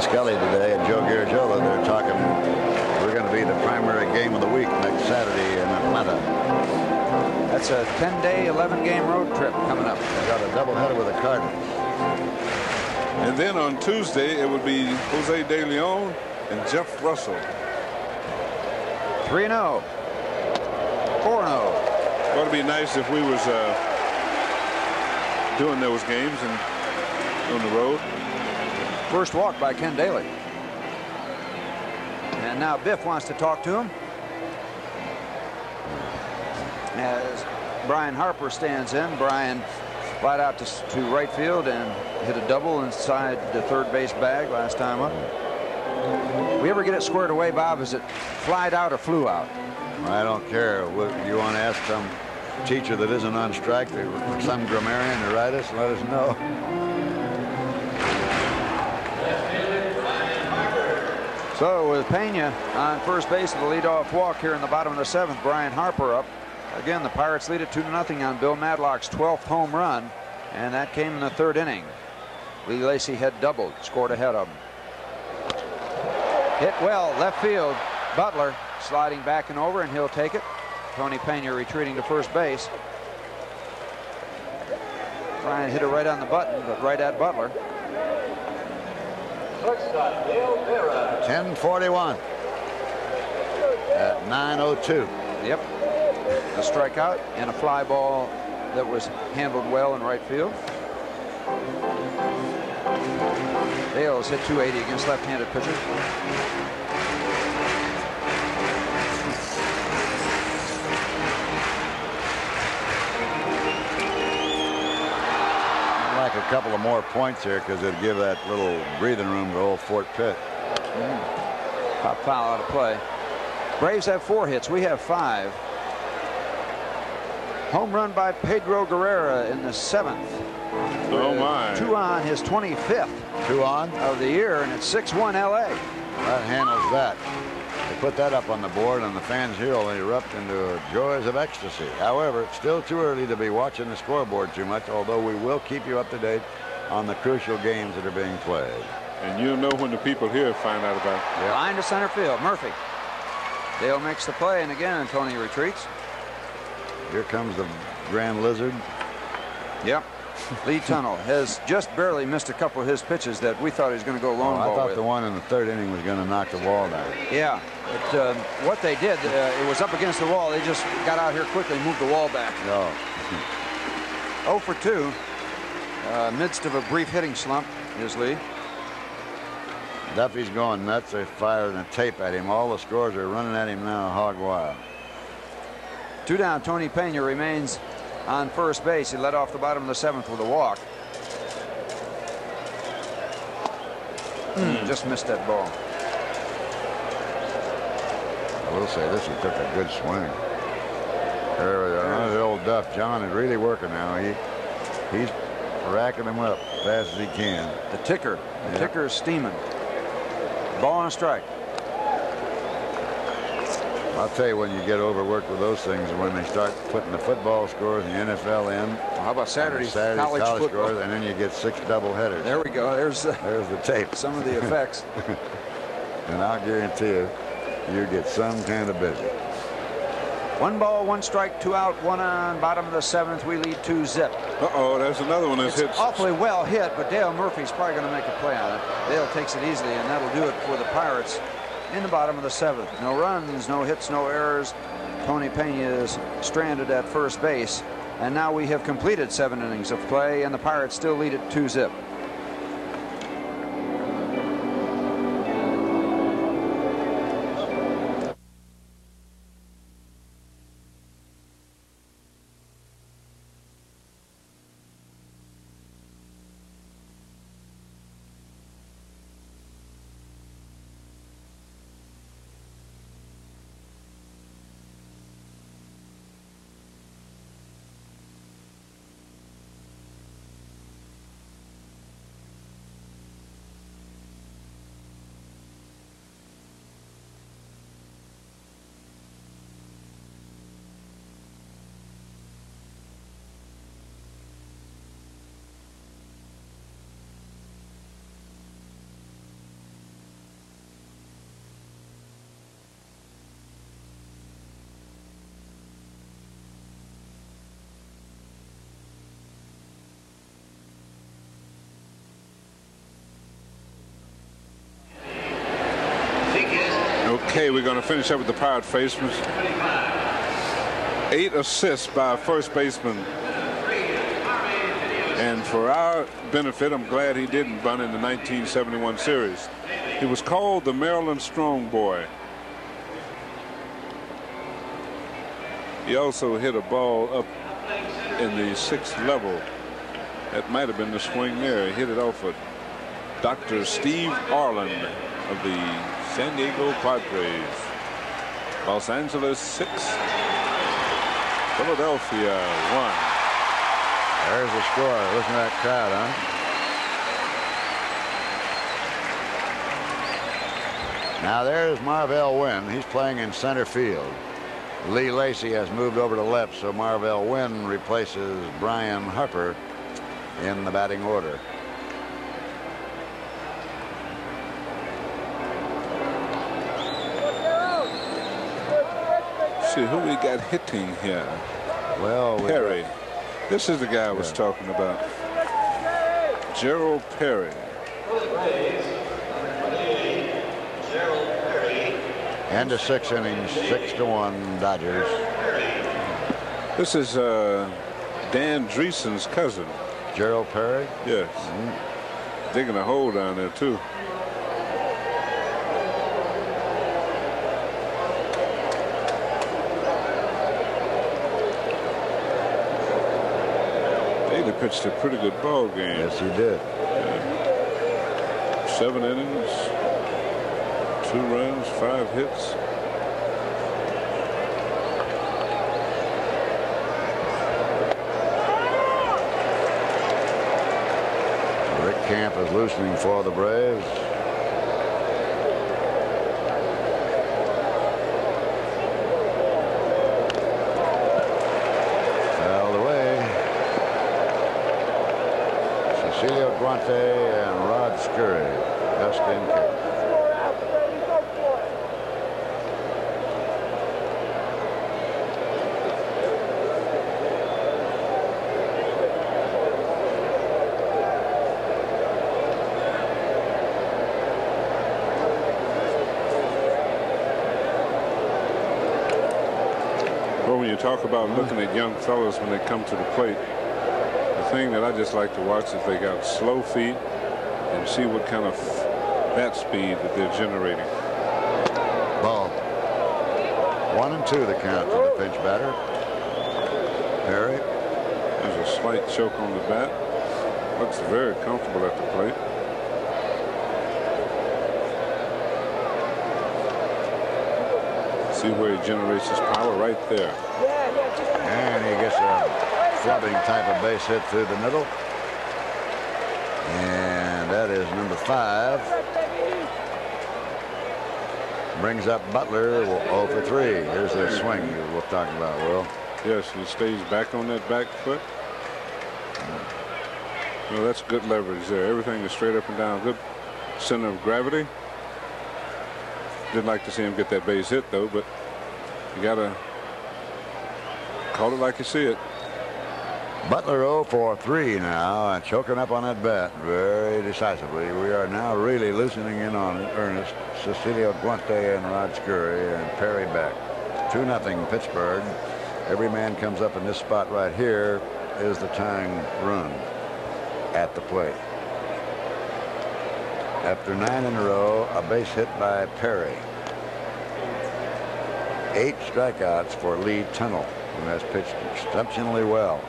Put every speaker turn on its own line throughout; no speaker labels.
Gene Scully today and Joe Garagiola. They're talking we're going to be the primary game of the week next Saturday in Atlanta.
That's a 10-day, 11-game road trip coming up.
They got a doubleheader with the Cardinals.
And then on Tuesday, it would be Jose De Leon and Jeff Russell.
3-0. 4-0.
It would be nice if we was uh, doing those games and on the road.
First walk by Ken Dayley. And now Biff wants to talk to him. As Brian Harper stands in, Brian flied out to, to right field and hit a double inside the third base bag last time up. We ever get it squared away, Bob? Is it flied out or flew out?
I don't care. You want to ask some teacher that isn't on strike, some grammarian to write us, let us know.
So with Pena on first base of the leadoff walk here in the bottom of the seventh, Brian Harper up. Again, the Pirates lead it 2 0 on Bill Madlock's 12th home run, and that came in the third inning. Lee Lacy had doubled, scored ahead of him. Hit well, left field. Butler sliding back and over, and he'll take it. Tony Pena retreating to first base. Brian hit it right on the button, but right at Butler.
1041 at 902.
Yep. A strikeout and a fly ball that was handled well in right field. Dale has hit 280 against left-handed pitchers.
Couple of more points here because it'd give that little breathing room to old Fort Pitt.
Mm. Pop foul out of play. Braves have four hits. We have five. Home run by Pedro Guerrero in the seventh.
Oh my.
Two on his 25th.
Two on
of the year, and it's 6-1 LA.
That handles that. They put that up on the board, and the fans here will erupt into joys of ecstasy. However, it's still too early to be watching the scoreboard too much, although we will keep you up to date on the crucial games that are being played.
And you'll know when the people here find out about it.
Yep. Line to center field. Murphy. Dale makes the play, and again, Tony retreats.
Here comes the Grand Lizard.
Yep. Lee Tunnell has just barely missed a couple of his pitches that we thought he was going to go long
oh, I thought
with.
the one in the third inning was going to knock the wall down.
Yeah, but uh, what they did, uh, it was up against the wall. They just got out here quickly, moved the wall back.
No.
0 for 2. Uh, midst of a brief hitting slump is Lee.
Duffy's going nuts. They're firing a tape at him. All the scores are running at him now hog wild.
Two down. Tony Pena remains on first base. He led off the bottom of the seventh with a walk. Mm, just missed that ball.
I will say this, he took a good swing. There we go. The old Duff. John is really working now. He He's racking him up fast as he can.
The ticker. The yep. ticker is steaming. Ball and a strike.
I'll tell you when you get overworked with those things when they start putting the football scores and the NFL in.
Well, how about Saturday's,
Saturday's
college,
college
football?
scores and then you get six double headers.
There we go. There's uh,
there's the tape.
Some of the effects.
and I'll guarantee you, you get some kind of busy.
One ball, one strike, two out, one on. Bottom of the seventh, we lead two zip.
Uh-oh, that's another one that's
it's
hit.
awfully well hit, but Dale Murphy's probably going to make a play on it. Dale takes it easily, and that'll do it for the Pirates in the bottom of the seventh. No runs, no hits, no errors. Tony Pena is stranded at first base. And now we have completed seven innings of play, and the Pirates still lead it 2 zip.
Okay, we're going to finish up with the Pirate Facemen. Eight assists by first baseman. And for our benefit, I'm glad he didn't run in the 1971 series. He was called the Maryland Strong Boy. He also hit a ball up in the sixth level. That might have been the swing there. He hit it off of Dr. Steve Arlin of the San Diego Padres. Los Angeles six. Philadelphia one.
There's the score. Listen to that crowd, huh? Now there's Marvell Wynn. He's playing in center field. Lee Lacy has moved over to left, so Marvell Wynn replaces Brian Harper in the batting order.
See who we got hitting here.
Well, we-
Perry. This is the guy I was
Yeah.
talking about. Gerald Perry.
And of six innings, six to one Dodgers.
This is uh, Dan Driessen's cousin.
Gerald Perry.
Yes. Digging a hole down there, too. Dayley pitched a pretty good ball game.
Yes, he did.
Seven innings, two runs, five hits.
Rick Camp is loosening for the Braves. Fouled away. Guante and Rod Scurry. Just in case.
When you talk about looking at young fellas when they come to the plate, thing that I just like to watch is they got slow feet and see what kind of bat speed that they're generating.
Ball. One and two the count to the pinch batter. Perry.
There's a slight choke on the bat. Looks very comfortable at the plate. See where he generates his power right there.
And he gets a flubbing type of base hit through the middle. And that is number five. Brings up Butler 0 for 3. Here's the swing were talking about, Will.
Yes, he stays back on that back foot. Well, that's good leverage there. Everything is straight up and down. Good center of gravity. Didn't like to see him get that base hit, though, but you got to call it like you see it.
Butler 0 for 3 now, and choking up on that bat very decisively. We are now really loosening in on earnest. Cecilio Guante and Rod Scurry and Perry back. 2 nothing Pittsburgh. Every man comes up in this spot right here is the tying run at the plate. After nine in a row, a base hit by Perry. Eight strikeouts for Lee Tunnell, who has pitched exceptionally well.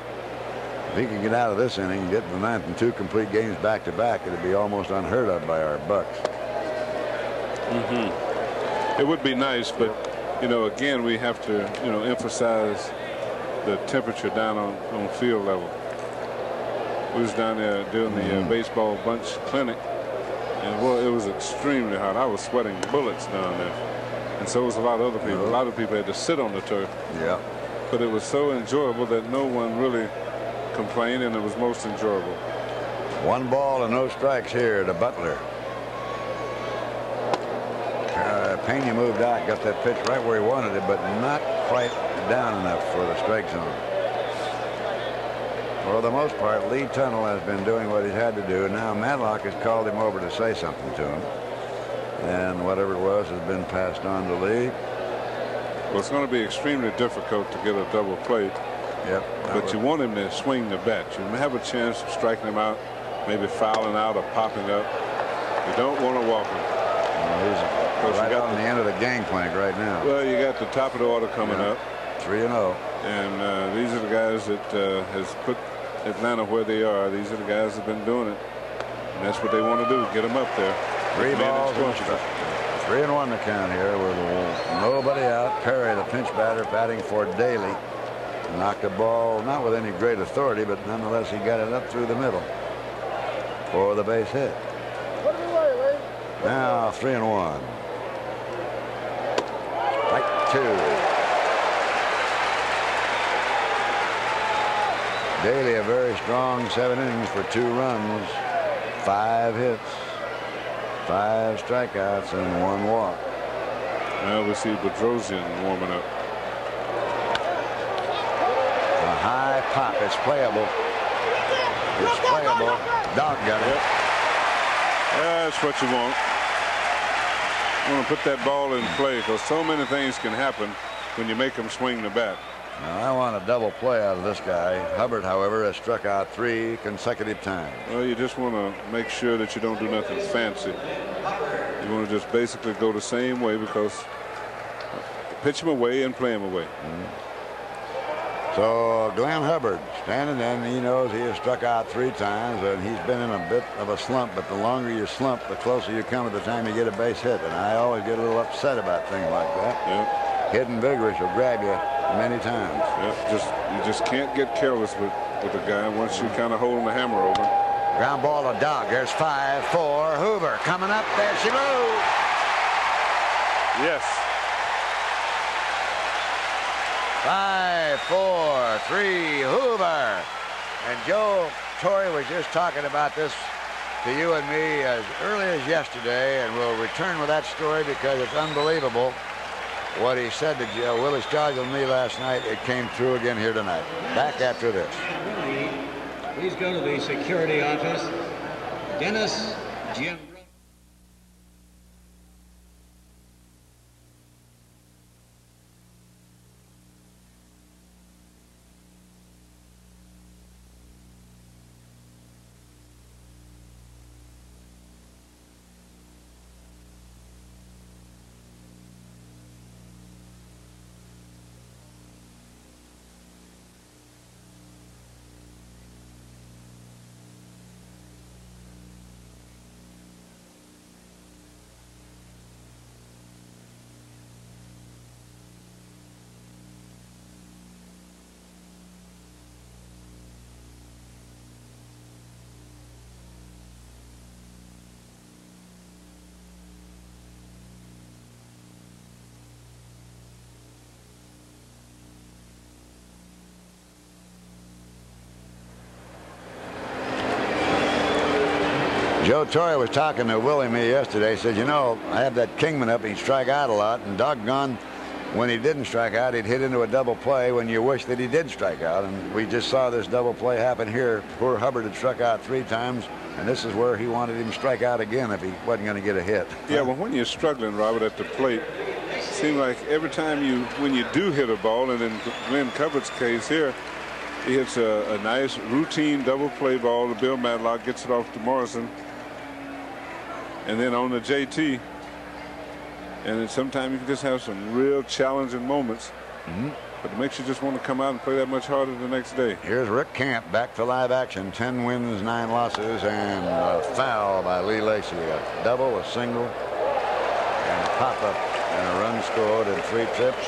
If he can get out of this inning and get the ninth and two complete games back to back, it'd be almost unheard of by our Bucks. Mm-hmm.
It would be nice, but, you know, again, we have to, you know, emphasize the temperature down on, on field level. We was down there doing the uh, mm-hmm. baseball bunch clinic, and well, it was extremely hot. I was sweating bullets down there, and so was a lot of other people. A uh-huh. lot of people had to sit on the turf,
Yeah.
but it was so enjoyable that no one really complained, and it was most enjoyable.
One ball and no strikes here to Butler. Uh, Pena moved out, got that pitch right where he wanted it, but not quite down enough for the strike zone. For the most part, Lee Tunnell has been doing what he's had to do. Now Madlock has called him over to say something to him. And whatever it was has been passed on to Lee.
Well, it's going to be extremely difficult to get a double play.
Yep.
But you want him to swing the bat. You have a chance of striking him out, maybe fouling out or popping up. You don't want to walk him.
Well, he's right on the, the, end of the gangplank right now.
Well, you got the top of the order coming yeah. up.
3 and 0.
And uh, these are the guys that uh, has put Atlanta where they are. These are the guys that have been doing it. And that's what they want to do, get them up there.
Three balls, three and one to count here with nobody out. Perry, the pinch batter, batting for Dayley. Knocked the ball, not with any great authority, but nonetheless he got it up through the middle for the base hit. Now three and one. Strike two. Dayley a very strong seven innings for two runs, five hits, five strikeouts, and one walk.
Now we see Bedrosian warming up.
A high pop. It's playable. It's playable. Dog got it.
That's what you want. You want to put that ball in play because so many things can happen when you make them swing the bat.
Now, I want a double play out of this guy. Hubbard, however, has struck out three consecutive times.
Well, you just want to make sure that you don't do nothing fancy. You want to just basically go the same way because pitch him away and play him away. Mm -hmm.
So Glenn Hubbard standing in, he knows he has struck out three times, and he's been in a bit of a slump. But the longer you slump, the closer you come to the time you get a base hit. And I always get a little upset about things like that.
Yep.
Hitting vigorous will grab you many times.
Yep. Just you just can't get careless with with a guy once you kind of holding the hammer over.
Ground ball to Dog. There's five, four. Hoover coming up. There she moves.
Yes.
Five, four, three, Hoover. And Joe Torre was just talking about this to you and me as early as yesterday, and we'll return with that story because it's unbelievable what he said to Joe, Willis Stoggs and me last night. It came true again here tonight. Back after this.
Please go to the security office. Dennis Jim.
Joe Torre was talking to Willie me yesterday. Said, you know, I have that Kingman up. He'd strike out a lot. And doggone, when he didn't strike out, he'd hit into a double play when you wish that he did strike out. And we just saw this double play happen here. Poor Hubbard had struck out three times. And this is where he wanted him to strike out again if he wasn't going to get a hit.
Yeah, well, when you're struggling, Robert, at the plate, it seems like every time you, when you do hit a ball, and in Glenn Hubbard's case here, he hits a, a nice routine double play ball. The Bill Madlock gets it off to Morrison and then on the JT. And then sometimes you can just have some real challenging moments.
Mm -hmm.
But it makes you just want to come out and play that much harder the next day.
Here's Rick Camp back to live action. 10 wins, 9 losses, and a foul by Lee Lacy. A double, a single, and a pop-up, and a run scored in three trips.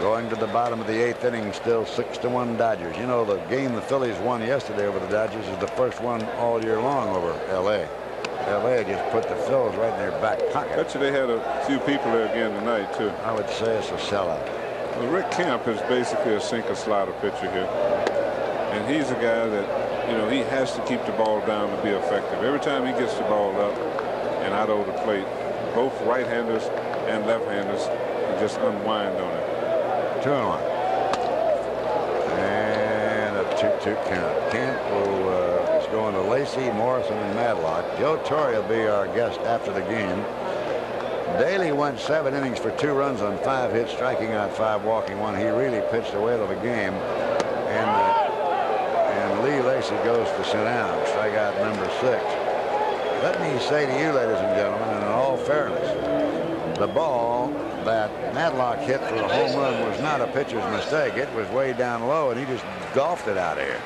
Going to the bottom of the eighth inning, still 6 to 1 Dodgers. You know, the game the Phillies won yesterday over the Dodgers is the first one all year long over L.A. L.A. just put the Phils right in their back pocket.
Bet you they had a few people there again tonight, too.
I would say it's a sellout.
Well, Rick Camp is basically a sinker slider pitcher here. And he's a guy that, you know, he has to keep the ball down to be effective. Every time he gets the ball up and out over the plate, both right-handers and left-handers just unwind on it.
Two and one. And a 2-2 count. Camp will uh, Going to Lacy, Morrison, and Madlock. Joe Torre will be our guest after the game. Dayley went seven innings for two runs on five hits, striking out five, walking one. He really pitched the whale of a game. And, uh, and Lee Lacy goes to sit down, strikeout number six. Let me say to you, ladies and gentlemen, in all fairness, the ball that Madlock hit for the home run was not a pitcher's mistake. It was way down low, and he just golfed it out of here.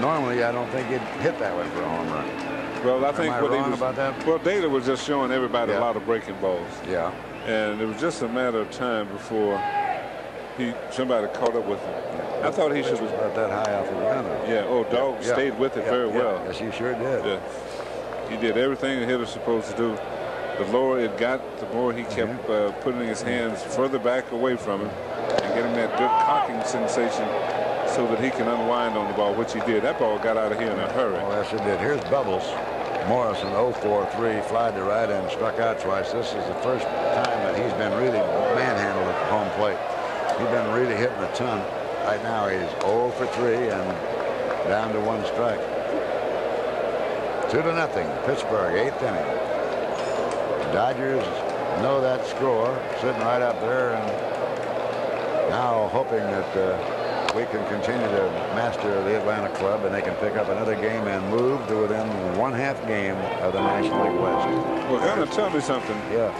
Normally, I don't think he'd hit that one for a home run.
Well, I think
I
what he
wrong
was,
about that?
Well, Dayley was just showing everybody
Yeah.
a lot of breaking balls,
Yeah.
and it was just a matter of time before he somebody caught up with him. I thought he should
was
have.
about that high off the ground.
Yeah. Oh, dog
Yeah.
stayed with it
Yeah,
very
yeah.
well.
Yes, he sure did.
Yeah. He did everything a hitter's supposed to do. The lower it got, the more he kept
Mm-hmm.
uh, putting his hands further back away from him and getting that good cocking sensation so that he can unwind on the ball, which he did. That ball got out of here in a hurry.
Oh, yes, it did. Here's Bubbles. Morrison 0-4-3, flied to right and struck out twice. This is the first time that he's been really manhandled at home plate. He's been really hitting a ton. Right now he's 0 for 3 and down to one strike. Two to nothing. Pittsburgh, eighth inning. Dodgers know that score, sitting right up there, and now hoping that uh, we can continue to master the Atlanta club and they can pick up another game and move to within one half game of the National League West.
Well, of tell me something.
Yeah.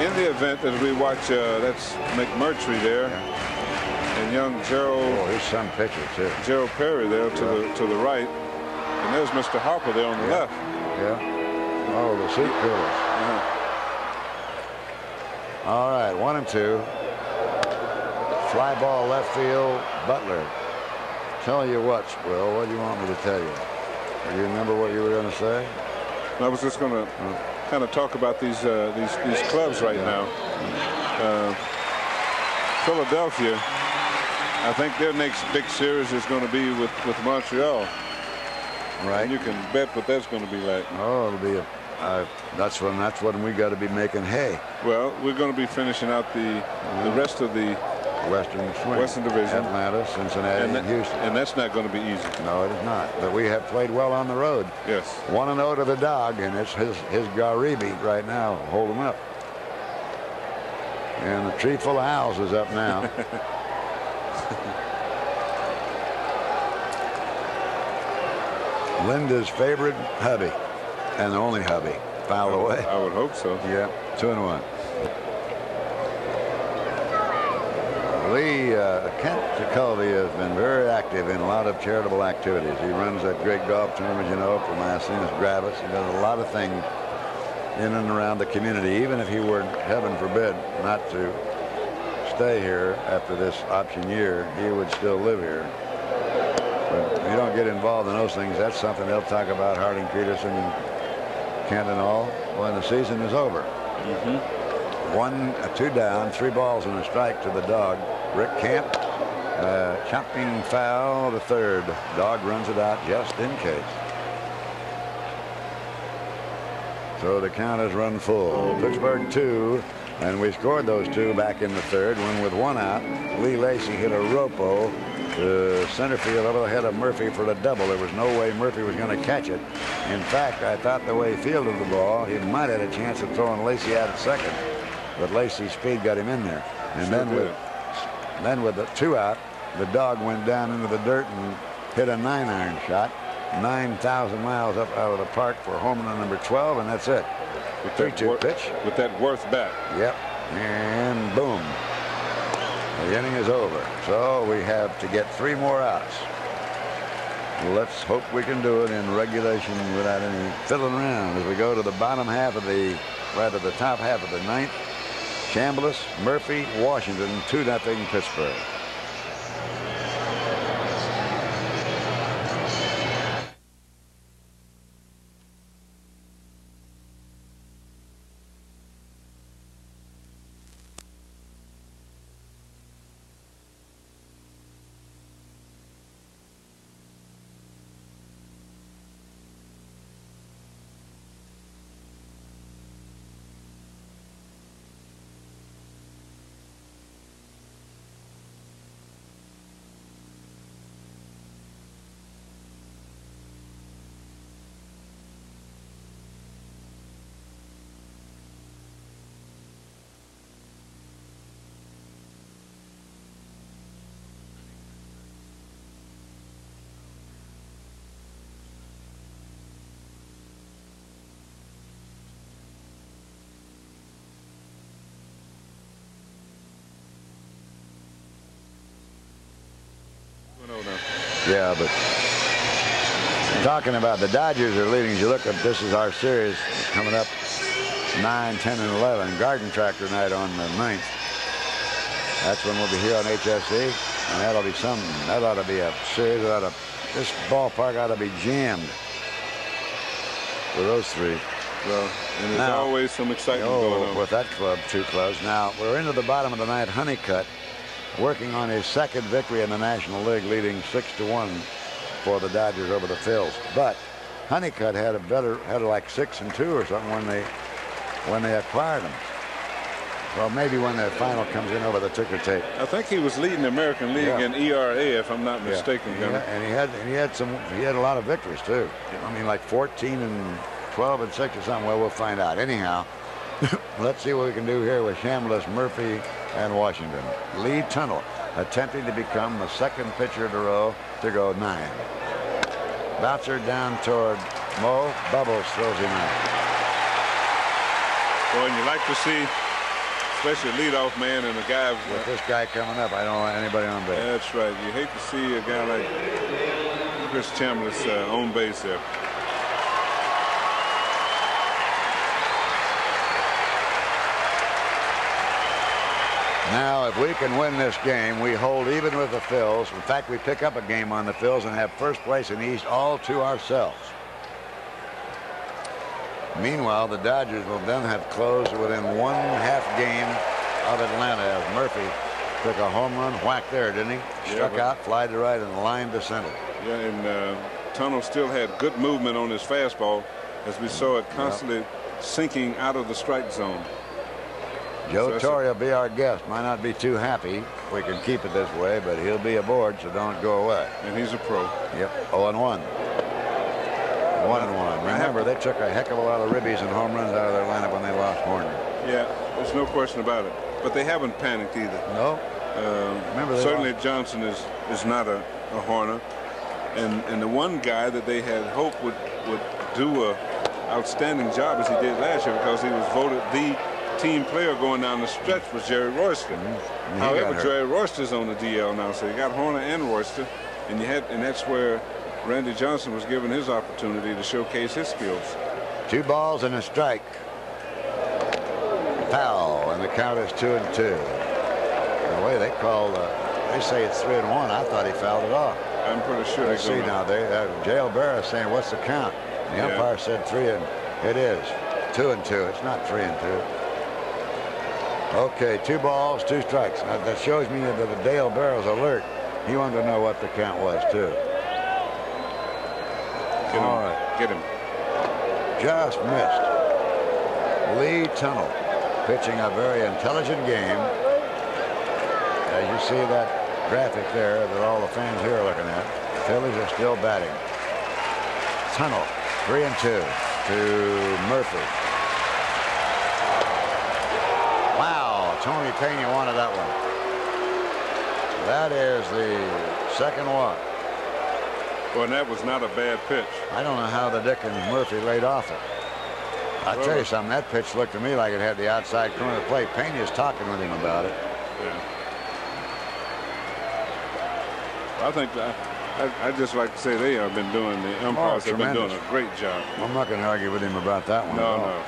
In the event that we watch, uh, that's McMurtry there, and young Gerald
Oh, here's some pitcher too.
Gerald Perry there to the to the right, and there's Mr. Harper there on the
Yeah.
left.
Yeah. Oh, the seat coolers.
Uh-huh.
All right, one and two. Fly ball left field, Butler. Tell you what, Will, what do you want me to tell you? Do you remember what you were going to say?
I was just going to kind of talk about these uh, these these clubs right now. Uh, Philadelphia, I think their next big series is going to be with with Montreal,
Right.
and you can bet what that's going to be like.
Oh, it'll be a. Uh, that's when that's when we got to be making hay.
Well, we're going to be finishing out the the rest of the
Western swing.
Western Division.
Atlanta, Cincinnati,
and,
and, Houston.
and that's not going to be easy.
no, it is not. But we have played well on the road.
Yes.
One and zero to the dog, and it's his his Garibi right now. Hold him up. And the tree full of owls is up now. Linda's favorite hubby, and the only hubby, foul away.
I would hope so.
Yeah, two and one. Lee uh, Kent Jacoby has been very active in a lot of charitable activities. He runs that great golf tournament, you know, for Myasthenia Gravis. He does a lot of things in and around the community, even if he were, heaven forbid, not to stay here after this option year, he would still live here. But if you don't get involved in those things, that's something they'll talk about, Harding Peterson and Kent and all, when the season is over. One, uh, two down, three balls and a strike to the dog. Rick Camp, uh, chopping foul, the third. Dog runs it out just in case. So the count is run full. Pittsburgh two, and we scored those two back in the third when with one out, Lee Lacy hit a ropo to center field over the head of Murphy for the double. There was no way Murphy was going to catch it. In fact, I thought the way he fielded the ball, he might have had a chance of throwing Lacy out at second. But Lacy's speed got him in there. And
Sure
then
did.
Then with the two out, the dog went down into the dirt and hit a nine iron shot. 9,000 miles up out of the park for home run number 12, and that's it.
With
3-2
wor-
pitch.
With that worth bat.
Yep. And boom. The inning is over. So we have to get three more outs. Let's hope we can do it in regulation without any fiddling around as we go to the bottom half of the, right at the top half of the ninth. Chambliss, Murphy, Washington, 2-0 Pittsburgh. Yeah, but talking about the Dodgers are leading. As you look at this is our series coming up 9, 10, and 11. Garden Tractor night on the 9th. That's when we'll be here on HSE, and that'll be something. That ought to be a series. That ought to, this ballpark ought to be jammed for those three.
Well, and there's
Now-
always some excitement oh, going
Oh,
on.
with that club, two clubs. Now, we're into the bottom of the ninth. Honeycutt working on his second victory in the National League, leading six to one for the Dodgers over the Phils. But Honeycutt had a better, had like six and two or something when they, when they acquired him. Well, maybe when the final comes in over the ticker tape.
I think he was leading the American League
Yeah.
in ERA, if I'm not mistaken.
Yeah,
Gunner.
and he had and he had some he had a lot of victories too. I mean like 14 and 12 and 6 or something. Well, we'll find out. Anyhow, let's see what we can do here with Chambliss, Murphy, and Washington. Lee Tunnell attempting to become the second pitcher in a row to go nine. Bouncer down toward Mo. Bubbles throws him out.
Boy, and you like to see, especially a leadoff man and a guy.
With this guy coming up, I don't want anybody on base.
That's right. You hate to see a guy like Chris Chambliss uh, on base there.
Now, if we can win this game, we hold even with the Phils. In fact, we pick up a game on the Phils and have first place in the East all to ourselves. Meanwhile, the Dodgers will then have closed within one half game of Atlanta as Murphy took a home run whack there, didn't he?
Yeah,
Struck out, fly to right, and the line descended.
Yeah, and uh, Tunnell still had good movement on his fastball as we saw it constantly sinking out of the strike zone.
Joe Torre will be our guest. Might not be too happy if we can keep it this way, but he'll be aboard, so don't go away.
And he's a pro.
Yep, 0 and 1. 1 and 1. Remember, they took a heck of a lot of ribbies and home runs out of their lineup when they lost Horner.
Yeah, there's no question about it. But they haven't panicked either.
No?
Um,
Remember
certainly Johnson is is not a, a Horner, and and the one guy that they had hoped would would do a outstanding job as he did last year because he was voted the team player going down the stretch was Jerry Royster.
And he
However. Jerry Royster's on the DL now, so you got Horner and Royster, and you had and that's where Randy Johnson was given his opportunity to showcase his skills.
Two balls and a strike. Foul, and the count is two and two. The way they call, uh, they say it's three and one. I thought he fouled it off.
I'm pretty sure
Let's
they're
see now. They uh, Jail Barra saying, "What's the count?" The
Yeah.
umpire said three, and it is two and two. It's not three and two. Okay, two balls, two strikes. Now, that shows me that the Dale Barrow's alert. He wanted to know what the count was too.
Get him.
All right.
Get him.
Just missed. Lee Tunnell pitching a very intelligent game. As you see that graphic there that all the fans here are looking at, the Phillies are still batting. Tunnell, three and two to Murphy. Tony Pena wanted that one. That is the second one.
Well, and that was not a bad pitch.
I don't know how the Dickens Murphy laid off it. I'll tell you something, that pitch looked to me like it had the outside corner of the plate. Pena's talking with him about it.
Yeah. I think that, I, I just like to say they have been doing the umpires have been doing a great job.
I'm not going to argue with him about that one.
No, no.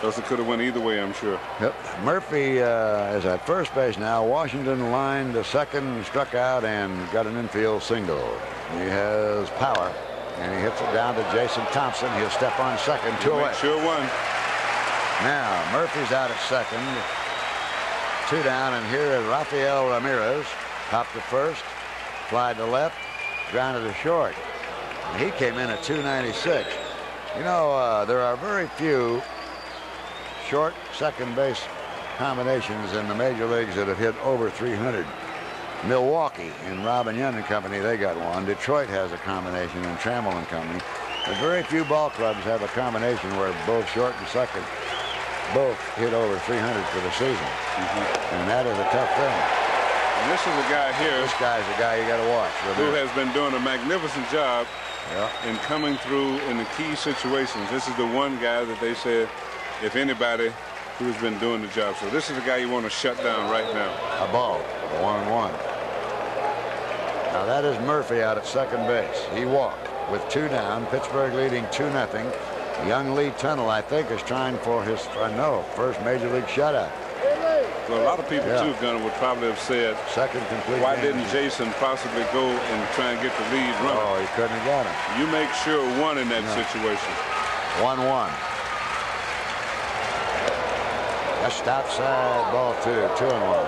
It could have went either way, I'm sure.
Yep. Murphy uh, is at first base now. Washington lined to second, struck out, and got an infield single. He has power, and he hits it down to Jason Thompson. He'll step on second, two away.
Sure one.
Now, Murphy's out at second. Two down, and here is Rafael Ramirez. Popped to first, fly to left, grounded to short. And he came in at 296. You know, uh, there are very few short second base combinations in the major leagues that have hit over 300. Milwaukee and Robin Yount and Company, they got one. Detroit has a combination, and Trammell and Company. But very few ball clubs have a combination where both short and second both hit over 300 for the season. Mm-hmm. And that is a tough thing.
And this is a guy here
This guy's a guy you got to watch.
who has been doing a magnificent job
Yeah.
in coming through in the key situations. This is the one guy that they said, if anybody, who's been doing the job. So this is the guy you want to shut down right now.
a ball, one and one. Now that is Murphy out at second base. He walked with two down. Pittsburgh leading 2 nothing. Young Lee Tunnel, I think, is trying for his, uh, I know, first major league shutout.
Well, a lot of people,
Yeah.
too, Gunner, would probably have said,
Second complete
why didn't Jason possibly go and try and get the lead runner?
Oh, he couldn't have got him.
You make sure one in that
No.
situation.
1-1. Just outside ball two, two and one.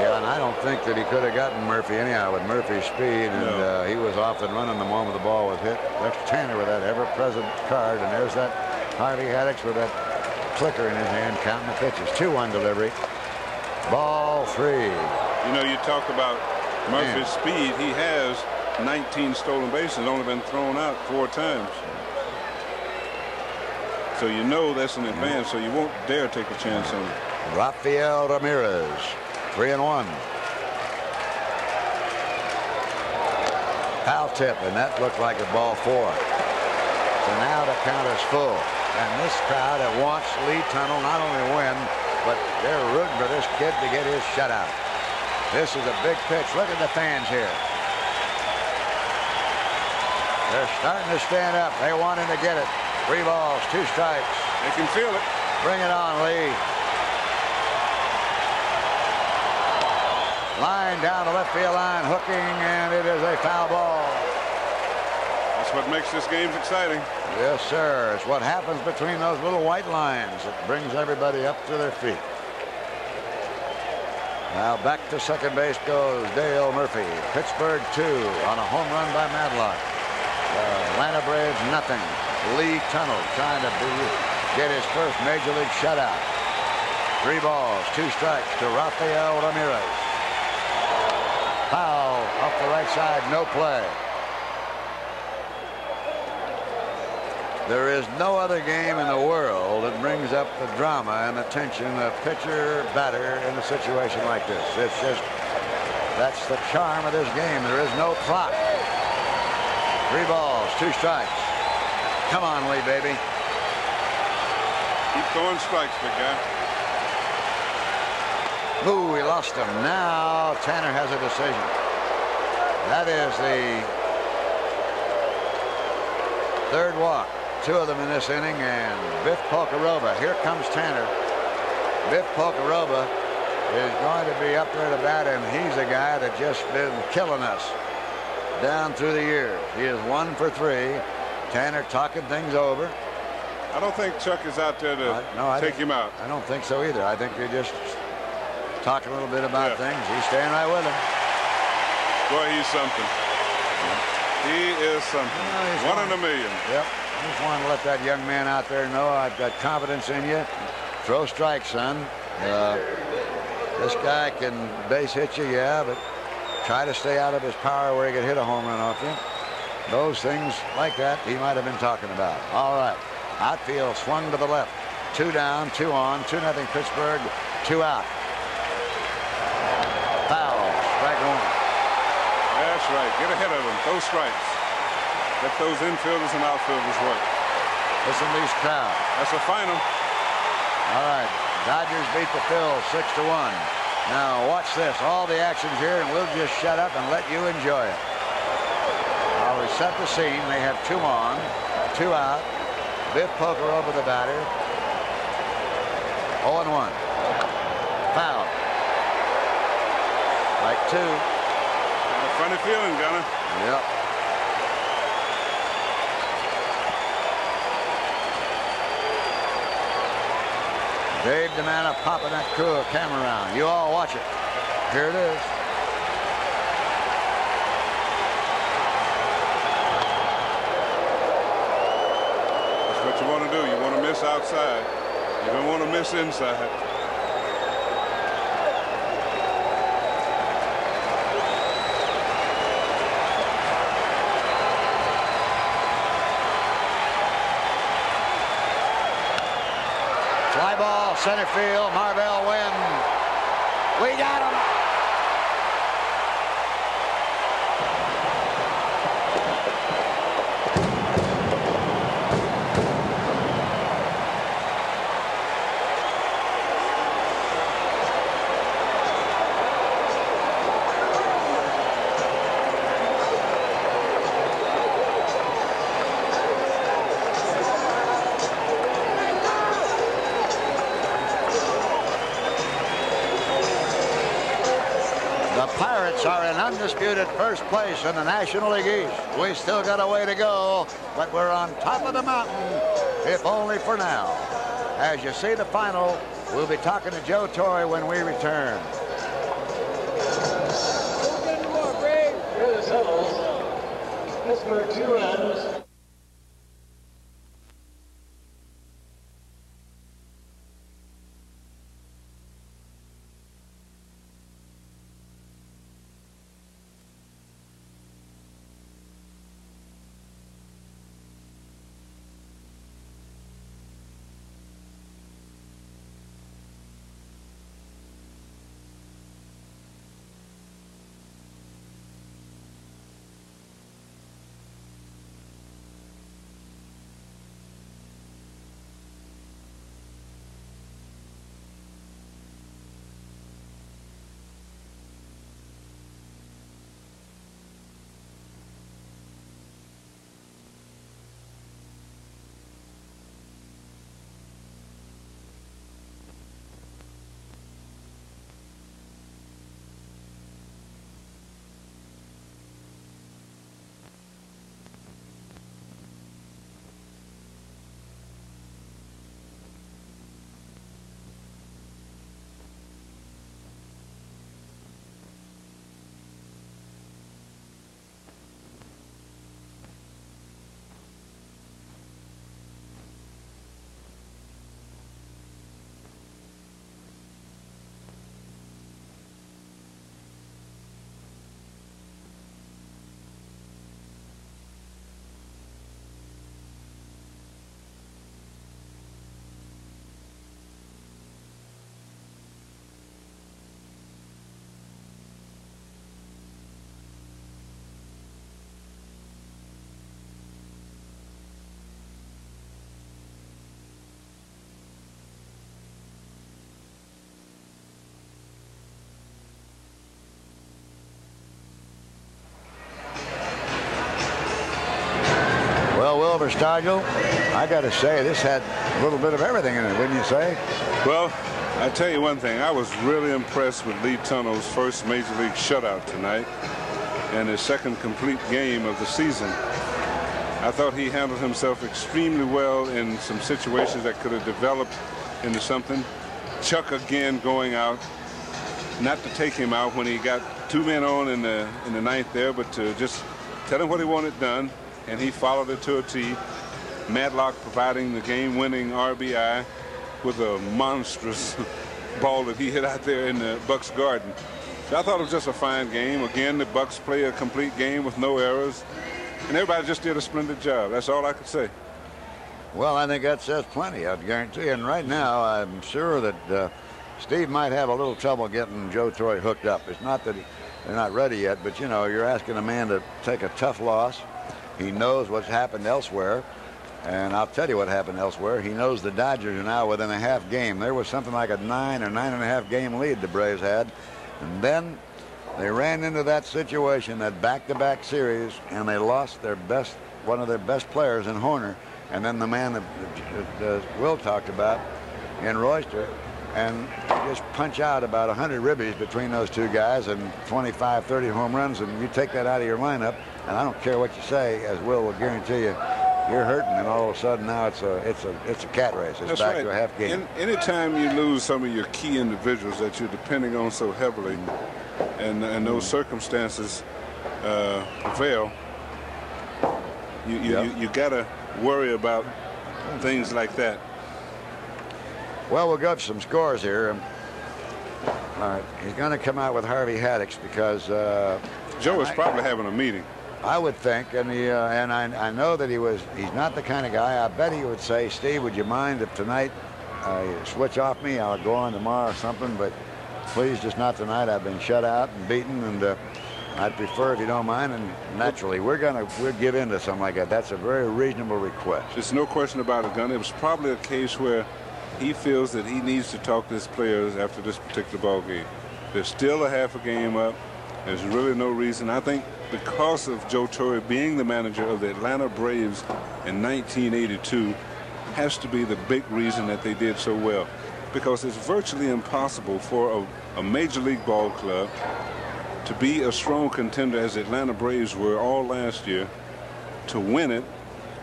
Yeah, and I don't think that he could have gotten Murphy anyhow with Murphy's speed, and
No.
uh, he was off and running the moment the ball was hit. There's Tanner with that ever-present card, and there's that Harvey Haddix with that clicker in his hand counting the pitches. 2-1 delivery. Ball three.
You know, you talk about Murphy's speed. He has 19 stolen bases, only been thrown out four times. So you know that's an advance, so you won't dare take a chance on it.
Rafael Ramirez, three and one. Foul tip, and that looked like a ball four. So now the count is full. And this crowd that wants Lee Tunnell not only win, but they're rooting for this kid to get his shutout. This is a big pitch. Look at the fans here. They're starting to stand up. They want him to get it. Three balls, two strikes.
They can feel it.
Bring it on, Lee. Line down the left field line, hooking, and it is a foul ball.
That's what makes this game exciting.
Yes, sir. It's what happens between those little white lines that brings everybody up to their feet. Now back to second base goes Dale Murphy. Pittsburgh two on a home run by Madlock. Atlanta Braves nothing. Lee Tunnell trying to get his first major league shutout. Three balls, two strikes to Rafael Ramirez. Foul off the right side, no play. There is no other game in the world that brings up the drama and the tension of pitcher, batter in a situation like this. It's just, that's the charm of this game. There is no clock. Three balls, two strikes. Come on, Lee, baby.
Keep throwing strikes, big guy.
Ooh, we lost him. Now Tanner has a decision. That is the third walk. Two of them in this inning, and Biff Pocoroba. Here comes Tanner. Biff Pocoroba is going to be up there to bat, and he's a guy that just been killing us down through the years. He is one for three. Tanner talking things over.
I don't think Chuck is out there to
I- no, I
take him out.
I don't think so either. I think they're just talk a little bit about
Yeah.
things. He's staying right with him.
Boy, he's something. He is something. One
fine.
in a million.
Yep. Just want to let that young man out there know I've got confidence in you. Throw strikes, son. Uh, this guy can base hit you, yeah, but try to stay out of his power where he could hit a home run off you. Those things like that he might have been talking about. All right. Outfield swung to the left. Two down, two on, two nothing Pittsburgh, two out. Foul. Strike one.
That's right. Get ahead of him. Throw strikes. Let those infielders and outfielders work.
Listen to these crowd.
That's a final.
All right. Dodgers beat the Phils six to one. Now watch this. All the actions here, and we'll just shut up and let you enjoy it. We set the scene, they have two on, two out. Biff Pocoroba the batter. 0 and 1. Foul. Like two.
A funny feeling, Gunner.
Yep. Dave DeManna popping that cool camera around. You all watch it. Here it is.
That's what you want to do. You want to miss outside. You don't want to miss inside.
Fly ball, center field. Marvell win. We got him. First place in the National League East. We still got a way to go, but we're on top of the mountain, if only for now. As you see the final, we'll be talking to Joe Torre when we return. Well, Wilbur I got to say, this had a little bit of everything in it, wouldn't you say?
Well, I tell you one thing. I was really impressed with Lee Tunnell's first major league shutout tonight and his second complete game of the season. I thought he handled himself extremely well in some situations that could have developed into something. Chuck again going out, not to take him out when he got two men on in the in the ninth there, but to just tell him what he wanted done, and he followed it to a T. Madlock providing the game-winning RBI with a monstrous ball that he hit out there in the Bucs garden. So I thought it was just a fine game. Again, the Bucs play a complete game with no errors, and everybody just did a splendid job. That's all I could say.
Well, I think that says plenty, I'd guarantee. And right now, I'm sure that uh, Steve might have a little trouble getting Joe Torre hooked up. It's not that he, they're not ready yet, but, you know, you're asking a man to take a tough loss. He knows what's happened elsewhere. And I'll tell you what happened elsewhere. He knows the Dodgers are now within a half game. There was something like a nine or nine and a half game lead the Braves had. And then they ran into that situation, that back-to-back series, and they lost their best, one of their best players in Horner. And then the man that, that, that Will talked about in Royster, and just punch out about 100 ribbies between those two guys and 25, 30 home runs, and you take that out of your lineup, and I don't care what you say, as Will will guarantee you, you're hurting, and all of a sudden now it's a it's a it's a cat race. It's
That's
back
right.
to a half game.
And anytime you lose some of your key individuals that you're depending on so heavily, and and those circumstances uh, prevail, you you,
Yep.
you you gotta worry about things like that.
Well, we'll go up some scores here. Um, All right, he's going to come out with Harvey Haddix because uh,
Joe is
I-
probably having a meeting.
I would think, and he, uh, and I, I know that he was, he's not the kind of guy. I bet he would say, Steve, would you mind if tonight uh, you switch off me? I'll go on tomorrow or something, but please, just not tonight. I've been shut out and beaten, and uh, I'd prefer if you don't mind. And naturally, we're gonna we'll give in to something like that. That's a very reasonable request.
There's no question about it, Gunn. It was probably a case where he feels that he needs to talk to his players after this particular ball game. There's still a half a game up. There's really no reason. I think because of Joe Torre being the manager of the Atlanta Braves in 1982 has to be the big reason that they did so well. Because it's virtually impossible for a, a major league ball club to be a strong contender as Atlanta Braves were all last year, to win it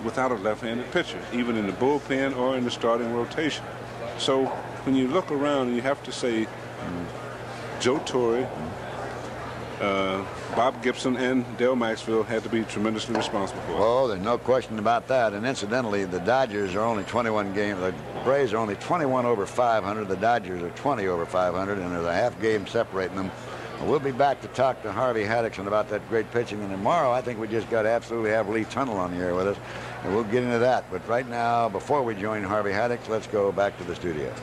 without a left-handed pitcher, even in the bullpen or in the starting rotation. So when you look around, you have to say Joe Torre, uh, Bob Gibson, and Dal Maxvill had to be tremendously responsible for it.
Oh, there's no question about that. And incidentally, the Dodgers are only 21 games. The Braves are only 21 over 500. The Dodgers are 20 over 500, and there's a half game separating them. We'll be back to talk to Harvey Haddixon about that great pitching. And tomorrow, I think we just got to absolutely have Lee Tunnell on the air with us. And we'll get into that. But right now, before we join Harvey Haddix, let's go back to the studio.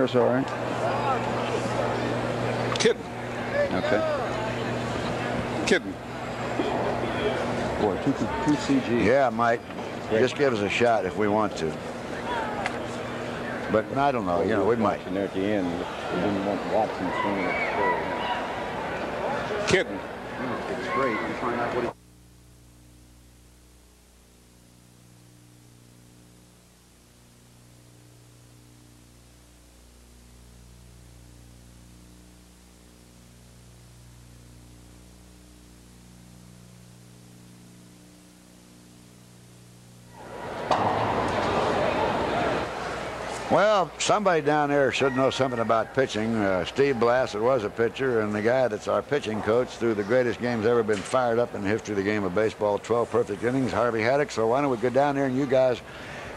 Nearest, all right.
Kitten.
Okay.
Kitten.
Boy, two, two CG.
Yeah, Mike. Just give us a shot if we want to. But I don't know. You know, we might.
there at the end. We didn't want Watson swinging at the
Kitten.
It's great. You find out what he
Well, somebody down there should know something about pitching. Uh, Steve Blassett was a pitcher, and the guy that's our pitching coach through the greatest games ever been fired up in the history of the game of baseball, 12 perfect innings, Harvey Haddix. So why don't we go down there and you guys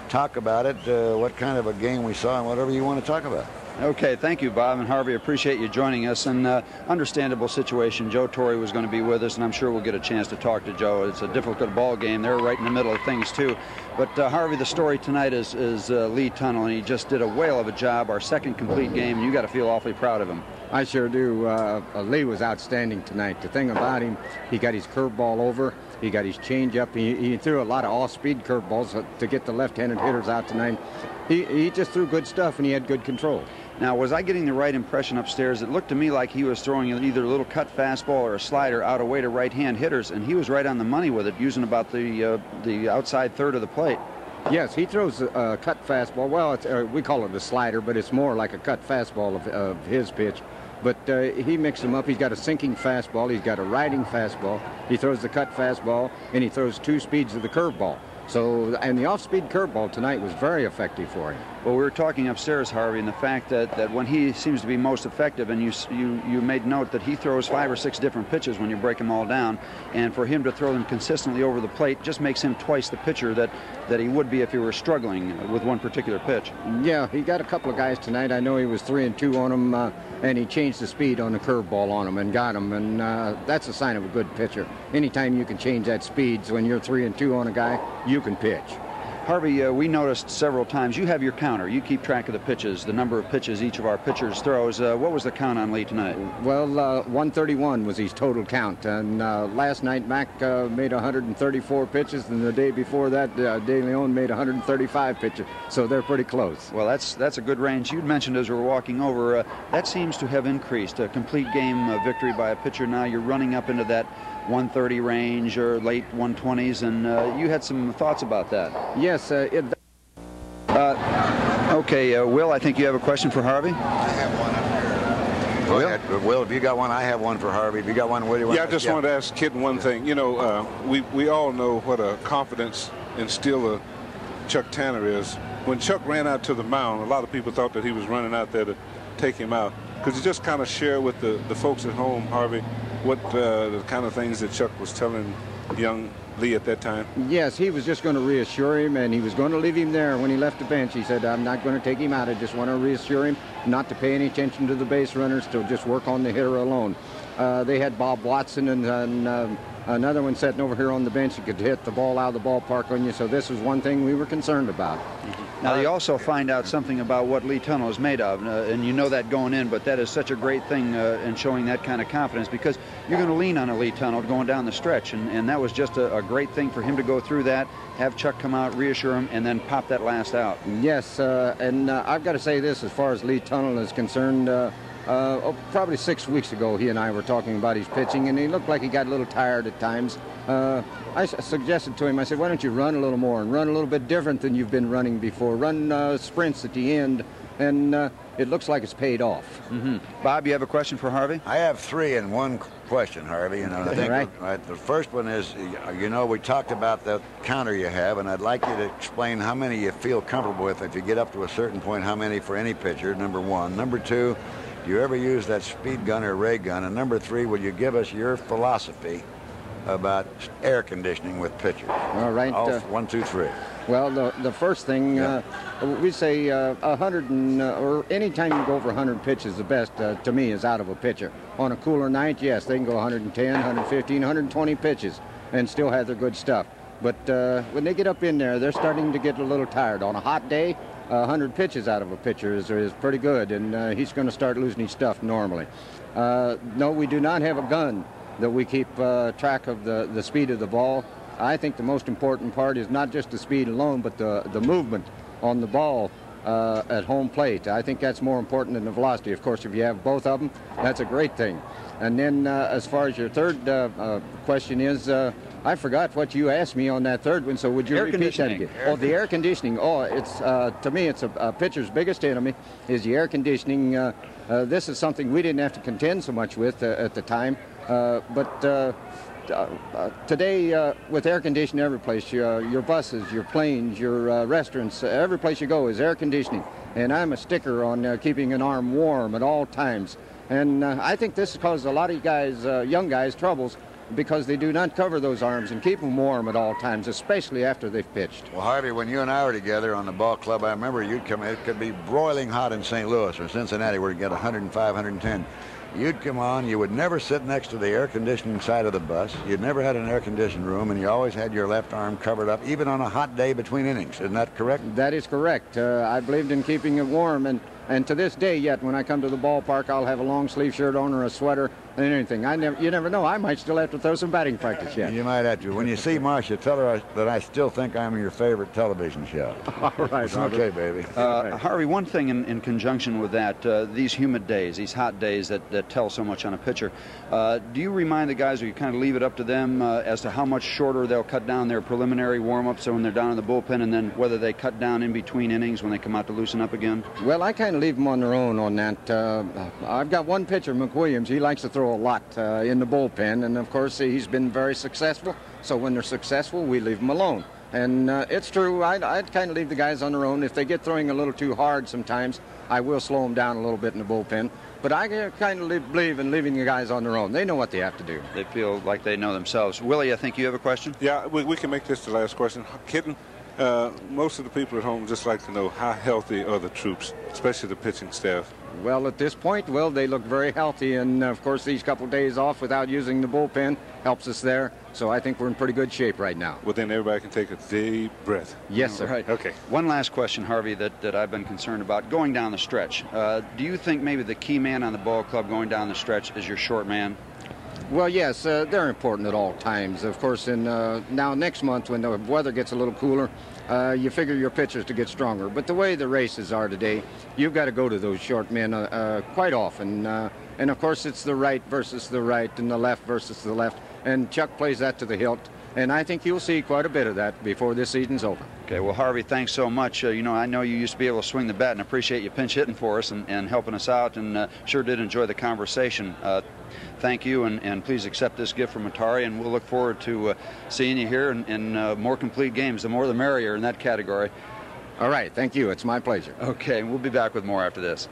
talk about it, uh, what kind of a game we saw, and whatever you want to talk about.
Okay, thank you, Bob and Harvey. Appreciate you joining us. And uh, understandable situation. Joe Torre was going to be with us, and I'm sure we'll get a chance to talk to Joe. It's a difficult ball game. They're right in the middle of things too. But uh, Harvey, the story tonight is is uh, Lee Tunnell, and he just did a whale of a job. Our second complete game, you got to feel awfully proud of him.
I sure do. Uh, Lee was outstanding tonight. The thing about him, he got his curveball over. He got his changeup. He, he threw a lot of off-speed curveballs to get the left-handed hitters out tonight. He, he just threw good stuff, and he had good control.
Now, was I getting the right impression upstairs? It looked to me like he was throwing either a little cut fastball or a slider out away to right-hand hitters, and he was right on the money with it, using about the uh, the outside third of the plate.
Yes, he throws a cut fastball. Well, uh, we call it a slider, but it's more like a cut fastball of, of his pitch. But uh, he mixed them up. He's got a sinking fastball. He's got a riding fastball. He throws the cut fastball, and he throws two speeds of the curveball. So, and the off-speed curveball tonight was very effective for him.
Well, we were talking upstairs, Harvey, and the fact that, that when he seems to be most effective, and you, you you made note that he throws five or six different pitches when you break them all down, and for him to throw them consistently over the plate just makes him twice the pitcher that, that he would be if he were struggling with one particular pitch.
Yeah, he got a couple of guys tonight. I know he was three and two on them, uh, and he changed the speed on the curveball on them and got them, and uh, that's a sign of a good pitcher. Anytime you can change that speed, so when you're three and two on a guy, you can pitch.
Harvey, uh, we noticed several times you have your counter. You keep track of the pitches, the number of pitches each of our pitchers throws. Uh, what was the count on Lee tonight?
Well, uh, 131 was his total count. And uh, last night, Mac uh, made 134 pitches, and the day before that, uh, De Leon made 135 pitches. So they're pretty close.
Well, that's that's a good range. You'd mentioned as we were walking over, uh, that seems to have increased. A complete game uh, victory by a pitcher. Now you're running up into that 130 range or late 120s, and uh, you had some thoughts about that.
Yes, uh, it,
Uh, okay, uh, Will, I think you have a question for Harvey.
I have one up here. Go
Will?
ahead. Will, if you got one, I have one for Harvey. If you got one, what do you want?
Yeah, I just wanted to ask Kid one thing. You know, uh, we, we all know what a confidence instiller Chuck Tanner is. When Chuck ran out to the mound, a lot of people thought that he was running out there to take him out. Could you just kind of share with the, the folks at home, Harvey, what uh, the kind of things that Chuck was telling young Lee at that time?
yes, he was just going to reassure him, and he was going to leave him there when he left the bench. He said, I'm not going to take him out. I just want to reassure him not to pay any attention to the base runners, to just work on the hitter alone. Uh, they had Bob Watson and, and um, another one sitting over here on the bench who could hit the ball out of the ballpark on you. So this was one thing we were concerned about.
Now, you also find out something about what Lee Tunnell is made of, uh, and you know that going in, but that is such a great thing uh, in showing that kind of confidence because you're going to lean on a Lee Tunnell going down the stretch, and, and that was just a, a, great thing for him to go through that, have Chuck come out, reassure him, and then pop that last out.
Yes, uh, and uh, I've got to say this as far as Lee Tunnell is concerned. Uh, oh, probably six weeks ago, he and I were talking about his pitching, and he looked like he got a little tired at times. Uh, I suggested to him, I said, why don't you run a little more and run a little bit different than you've been running before? Run uh, sprints at the end, and uh, it looks like it's paid off.
Mm-hmm. Bob, you have a question for Harvey?
I have three and one question, Harvey. You know, I think
right.
right, the first one is, you know, we talked about the counter you have, and I'd like you to explain how many you feel comfortable with if you get up to a certain point, how many for any pitcher, number one. Number two, do you ever use that speed gun or ray gun? And number three, will you give us your philosophy about air conditioning with pitchers?
All right.
All,
uh,
one, two, three.
Well, the, the first thing,
Yeah.
uh, we say uh, 100 and, uh, or any time you go over 100 pitches, the best uh, to me is out of a pitcher. On a cooler night, yes, they can go 110, 115, 120 pitches and still have their good stuff. But uh, when they get up in there, they're starting to get a little tired. On a hot day, 100 pitches out of a pitcher is, is pretty good, and uh, he's going to start losing his stuff normally. Uh, no, we do not have a gun that we keep uh, track of the, the speed of the ball. I think the most important part is not just the speed alone, but the, the movement on the ball uh, at home plate. I think that's more important than the velocity. Of course, if you have both of them, that's a great thing. And then, uh, as far as your third uh, question is, I forgot what you asked me on that third one. So would you
Air
repeat that again? Oh, the air conditioning. Oh, it's uh, to me, it's a, a pitcher's biggest enemy is the air conditioning. Uh, uh, this is something we didn't have to contend so much with uh, at the time, uh, but. Uh, today, uh, with air conditioning every place, your, your buses, your planes, your uh, restaurants, uh, every place you go is air conditioning. And I'm a sticker on uh, keeping an arm warm at all times. And uh, I think this causes a lot of you guys, uh, young guys, troubles because they do not cover those arms and keep them warm at all times, especially after they've pitched.
Well, Harvey, when you and I were together on the ball club, I remember you'd come. It could be broiling hot in St. Louis or Cincinnati, where you get 105, 110. You'd come on. You would never sit next to the air conditioning side of the bus. You'd never had an air conditioned room, and you always had your left arm covered up, even on a hot day between innings. Isn't that correct?
That is correct. Uh, I believed in keeping it warm, and, and to this day yet, when I come to the ballpark, I'll have a long sleeve shirt on or a sweater and anything. I never, you never know. I might still have to throw some batting practice yet.
You might have to. When you see Marcia, tell her I, that I still think I'm your favorite television show.
All right, Robert.
okay, baby.
Uh, Harvey, one thing in, in conjunction with that, uh, these humid days, these hot days that, that tell so much on a pitcher, uh, do you remind the guys or you kind of leave it up to them uh, as to how much shorter they'll cut down their preliminary warm-up so when they're down in the bullpen and then whether they cut down in between innings when they come out to loosen up again?
Well, I kind of leave them on their own on that. Uh, I've got one pitcher, McWilliams. He likes to throw a lot uh, in the bullpen, and of course, he's been very successful. So when they're successful, we leave them alone. And uh, it's true, I'd, I'd kind of leave the guys on their own. If they get throwing a little too hard sometimes, I will slow them down a little bit in the bullpen. But I kind of live, believe in leaving the guys on their own. They know what they have to do.
They feel like they know themselves. Willie, I think you have a question?
Yeah, we, we can make this the last question. Kitten, uh, most of the people at home just like to know how healthy are the troops, especially the pitching staff.
Well, at this point, well, they look very healthy, and of course, these couple days off without using the bullpen helps us there. So I think we're in pretty good shape right now.
Well, then everybody can take a deep breath.
Yes, sir.
Right.
Okay.
One last question, Harvey, that, that I've been concerned about. Going down the stretch, uh, do you think maybe the key man on the ball club going down the stretch is your short man?
Well, yes, uh, they're important at all times. Of course, in uh, now next month when the weather gets a little cooler, uh, you figure your pitchers to get stronger. But the way the races are today, you've got to go to those short men uh, uh, quite often. Uh, and of course, it's the right versus the right and the left versus the left. And Chuck plays that to the hilt. And I think you'll see quite a bit of that before this season's over.
Okay, well, Harvey, thanks so much. Uh, you know, I know you used to be able to swing the bat, and appreciate you pinch hitting for us and, and helping us out, and uh, sure did enjoy the conversation. Uh, thank you, and, and please accept this gift from Atari, and we'll look forward to uh, seeing you here in, in uh, more complete games. The more the merrier in that category.
All right, thank you. It's my pleasure.
Okay, we'll be back with more after this.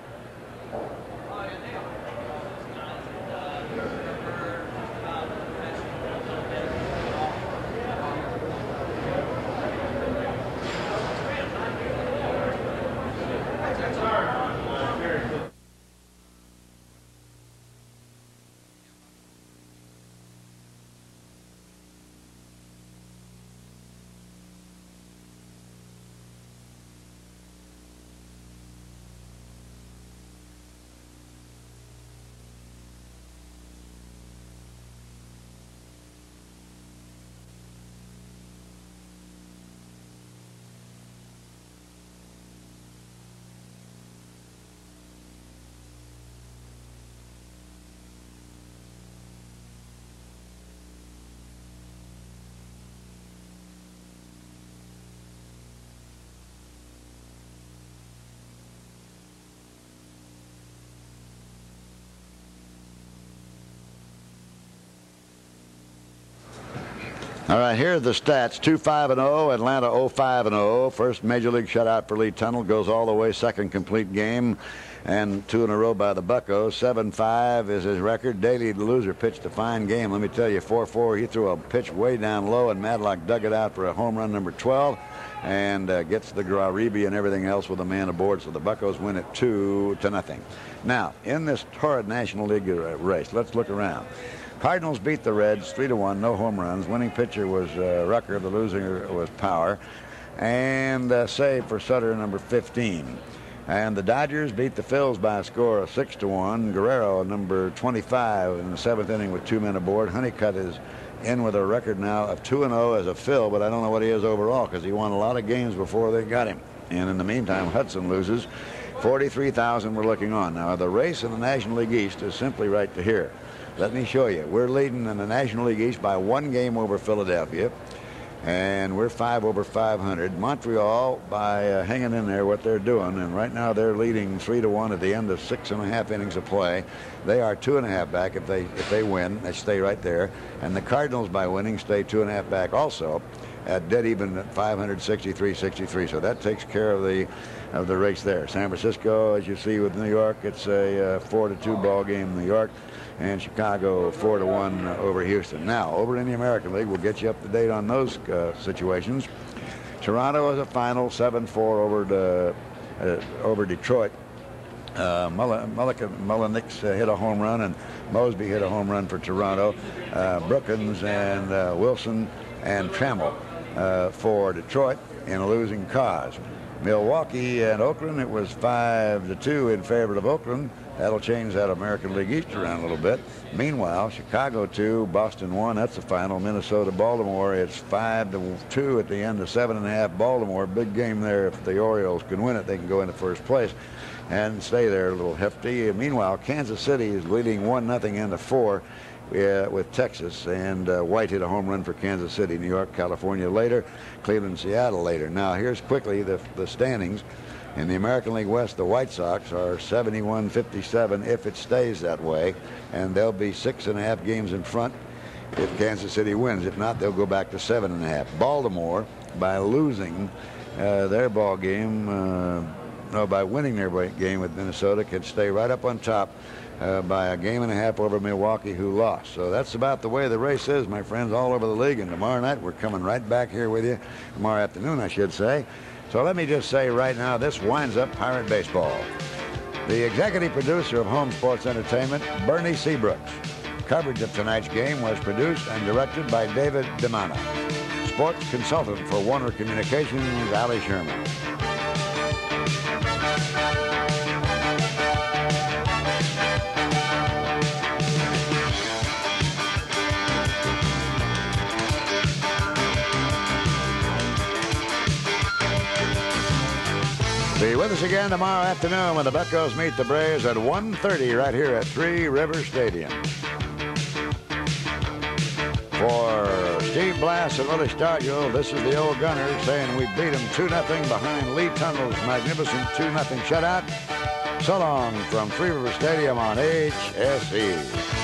All right, here are the stats. 2-5-0, Atlanta 0-5-0. First major league shutout for Lee Tunnell Goes all the way, second complete game. And two in a row by the Buccos. 7-5 is his record. Dayley, the loser, pitched a fine game. Let me tell you, 4-4, he threw a pitch way down low, and Madlock dug it out for a home run number 12 and uh, gets the Guaribi and everything else with a man aboard. So the Buccos win it 2 to nothing. Now, in this torrid National League uh, race, let's look around. Cardinals beat the Reds three to one, no home runs. Winning pitcher was uh, Rucker. The loser was Power, and uh, save for Sutter number 15. And the Dodgers beat the Phils by a score of six to one. Guerrero number 25 in the seventh inning with two men aboard. Honeycutt is in with a record now of 2 0 as a Phil, but I don't know what he is overall because he won a lot of games before they got him. And in the meantime, Hudson loses. 43,000 we're looking on. Now, the race in the National League East is simply right to here. Let me show you. We're leading in the National League East by one game over Philadelphia, and we're five over 500. Montreal, by uh, hanging in there, what they're doing, and right now they're leading three to one at the end of six and a half innings of play. They are two and a half back if they if they win. They stay right there, and the Cardinals, by winning, stay two and a half back also, at dead even at 563-63. So that takes care of the of the race there. San Francisco, as you see with New York, it's a uh, four to two ball game. in New York and Chicago four to one over Houston. Now over in the American League, we'll get you up to date on those uh, situations. Toronto is a final 7-4 over the, uh, over Detroit. Uh, Mulliniks uh, hit a home run, and Moseby hit a home run for Toronto. Uh, Brookens and uh, Wilson and Trammell uh, for Detroit in a losing cause. Milwaukee and Oakland, it was 5 to 2 in favor of Oakland. That'll change that American League East around a little bit. Meanwhile, Chicago 2, Boston 1. That's the final. Minnesota, Baltimore. It's 5 to 2 at the end of 7.5. Baltimore, big game there. If the Orioles can win it, they can go into first place and stay there a little hefty. Meanwhile, Kansas City is leading 1 nothing into 4 uh, with Texas, and uh, White hit a home run for Kansas City, New York, California later, Cleveland, Seattle later. Now, here's quickly the, the standings. In the American League West, the White Sox are 71-57 if it stays that way, and they'll be six and a half games in front if Kansas City wins. If not, they'll go back to seven and a half. Baltimore, by losing uh, their ball game, uh, no, by winning their game with Minnesota, can stay right up on top uh, by a game and a half over Milwaukee, who lost. So that's about the way the race is, my friends, all over the league. And tomorrow night, we're coming right back here with you, tomorrow afternoon, I should say. So let me just say right now, this winds up Pirate Baseball. The executive producer of Home Sports Entertainment, Bernie Seabrooks. Coverage of tonight's game was produced and directed by David DeMana. Sports consultant for Warner Communications, Allie Sherman. With us again tomorrow afternoon when the Buccos meet the Braves at 1.30 right here at Three River Stadium. For Steve Blass and Willie Stargell, this is the old gunner saying we beat them 2-0 behind Lee Tunnell's magnificent 2-0 shutout. So long from Three River Stadium on HSE.